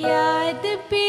yeah, the beat.